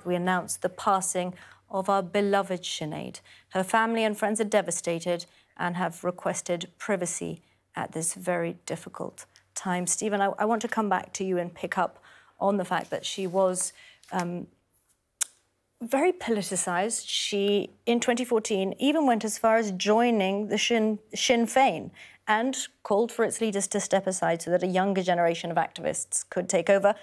that we announce the passing of our beloved Sinead. Her family and friends are devastated and have requested privacy at this very difficult time. Stephen, I, I want to come back to you and pick up on the fact that she was um, very politicised. She, in 2014, even went as far as joining the Sinn, Sinn Féin and called for its leaders to step aside so that a younger generation of activists could take over.